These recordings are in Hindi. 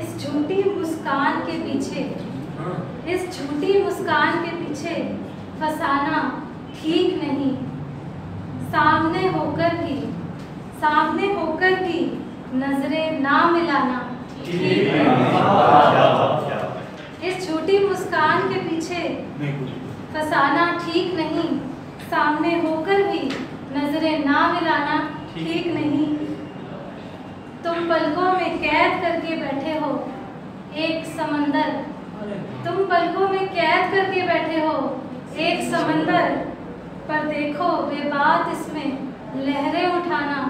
इस झूठी मुस्कान के पीछे इस झूठी मुस्कान के पीछे फसाना ठीक नहीं। सामने होकर भी सामने होकर भी नज़रें ना मिलाना ठीक इस झूठी मुस्कान के पीछे फसाना ठीक नहीं सामने होकर भी नज़रें ना मिलाना ठीक नहीं। तुम पलकों में कैद करके बैठे हो एक समंदर। तुम पलकों में कैद करके बैठे हो एक समंदर। पर देखो बेबात इसमें लहरें उठाना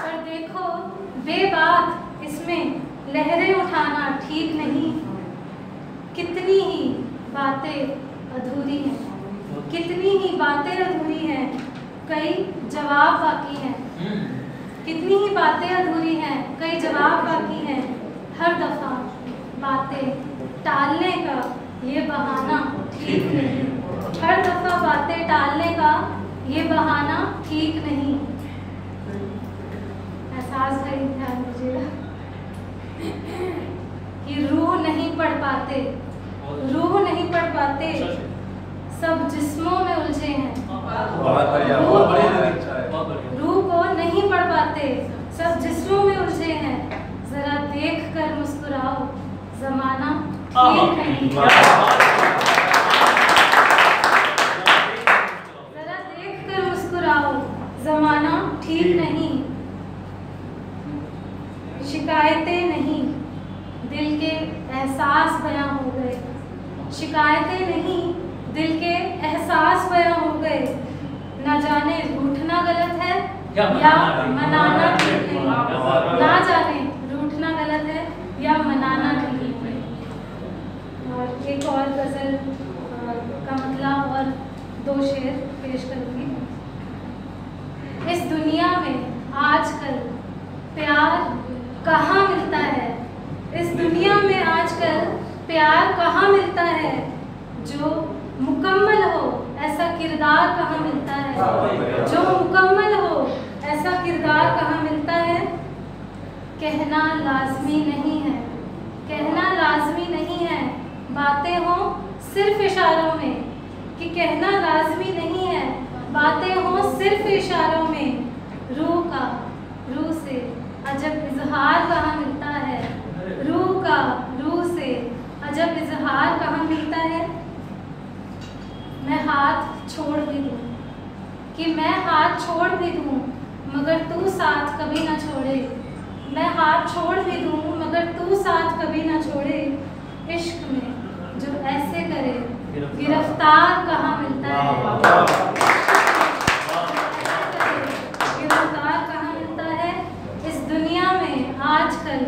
पर देखो बेबात इसमें लहरें उठाना ठीक नहीं कितनी ही बातें अधूरी हैं कितनी ही बातें अधूरी हैं, कई जवाब बाकी हैं। कितनी ही बातें अधूरी हैं, कई जवाब बाकी हैं। हर दफ़ा बातें टालने का ये बहाना ठीक नहीं। हर दफ़ा बातें टालने का ये बहाना ठीक नहीं। एहसास करें ध्यान दीजिएगा, कि रूह नहीं पढ़ पाते। रूह नहीं पढ़ पाते सब जिस्मों में उलझे हैं बहुत बढ़िया बहुत बढ़िया। रूह को नहीं पढ़ पाते। सब जिस्मों में उलझे हैं। जरा देख कर मुस्कुराओ। जमाना ठीक नहीं जरा देख कर मुस्कुराओ। जमाना ठीक। नहीं। शिकायतें नहीं। दिल के एहसास बयां हो गए। शिकायतें नहीं। दिल के एहसास बयां हो गए। जाने रूठना गलत है या या मनाना ठीक वाह। ना जाने रूठना गलत है या मनाना ठीक नहीं और एक और गज़ल का मतलब और दो शेर पेश करूँगी। इस दुनिया में आजकल प्यार कहाँ मिलता है? इस दुनिया में आजकल प्यार कहाँ मिलता है जो मुकम्मल हो ऐसा किरदार कहाँ मिलता है? जो मुकम्मल हो ऐसा किरदार कहाँ मिलता है? कहना लाजमी नहीं है। कहना लाजमी नहीं है। बातें हो सिर्फ़ इशारों में। कि कहना लाजमी नहीं है बातें हो सिर्फ़ इशारों में रूह का रूह से अजब इजहार कहाँ मिलता है रूह का रूह से अजब इजहार कहाँ मिलता है मैं हाथ छोड़ भी दूँ कि मैं हाथ छोड़ भी दूँ मगर तू साथ कभी ना छोड़े। मैं हाथ छोड़ भी दूँ मगर तू साथ कभी ना छोड़े। इश्क में जो ऐसे करे गिरफ़्तार कहाँ मिलता है? गिरफ़्तार कहाँ मिलता है? इस दुनिया में आजकल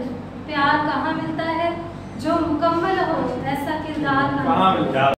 प्यार कहाँ मिलता है? जो मुकम्मल हो ऐसा किरदार कहाँ मिलता है?